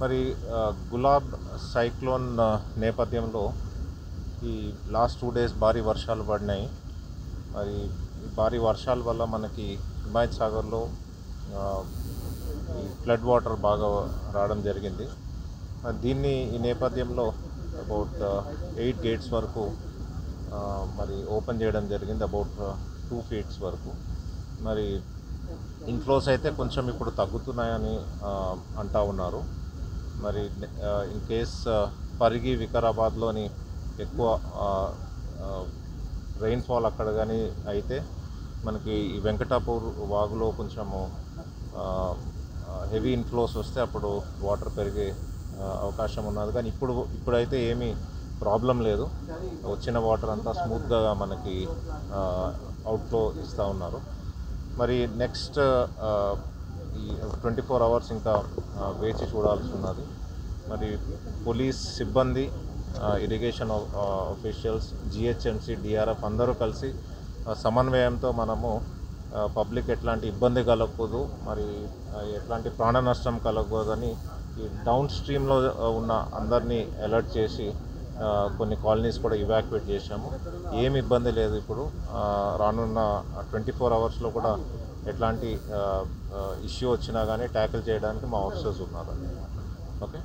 మరి గులాబ్ సైక్లోన్ నేపథ్యంలో ఈ లాస్ట్ టూ డేస్ భారీ వర్షాలు పడినాయి. మరి ఈ భారీ వర్షాల వల్ల మనకి హిమాయత్ సాగర్లో ఈ ఫ్లడ్ వాటర్ బాగా రావడం జరిగింది. దీన్ని ఈ నేపథ్యంలో అబౌట్ ఎయిట్ గేట్స్ వరకు మరి ఓపెన్ చేయడం జరిగింది అబౌట్ టూ ఫీట్స్ వరకు. మరి ఇన్ఫ్లోస్ అయితే కొంచెం ఇప్పుడు తగ్గుతున్నాయని అంటా ఉన్నారు. మరి ఇన్ కేస్ పరిగి వికారాబాద్లోని ఎక్కువ రెయిన్ఫాల్ అక్కడ కానీ అయితే మనకి ఈ వెంకటాపూర్ వాగులో కొంచెము హెవీ ఇన్ఫ్లోస్ వస్తే అప్పుడు వాటర్ పెరిగే అవకాశం ఉన్నది. కానీ ఇప్పుడు ఇప్పుడైతే ఏమీ ప్రాబ్లం లేదు. వచ్చిన వాటర్ అంతా స్మూత్గా మనకి అవుట్ఫ్లో ఇస్తూ ఉన్నారు. మరి నెక్స్ట్ ఈ ట్వంటీ ఫోర్ అవర్స్ ఇంకా వేచి చూడాల్సి ఉన్నది. మరి పోలీస్ సిబ్బంది ఇరిగేషన్ ఆఫీషియల్స్ జిహెచ్ఎంసీ డిఆర్ఎఫ్ అందరూ కలిసి సమన్వయంతో మనము పబ్లిక్ ఎట్లాంటి ఇబ్బంది కలగకూడదు మరి ఎట్లాంటి ప్రాణ నష్టం కలగకూడదని ఈ డౌన్ స్ట్రీమ్లో ఉన్న అందరినీ అలర్ట్ చేసి కొన్ని కాలనీస్ కూడా ఇవాక్యువేట్ చేశాము. ఏమి ఇబ్బంది లేదు ఇప్పుడు. రానున్న ట్వంటీ ఫోర్ అవర్స్లో కూడా ఎట్లాంటి ఇష్యూ వచ్చినా కానీ ట్యాకిల్ చేయడానికి మా ఆఫీసర్స్ ఉన్నారు ఓకే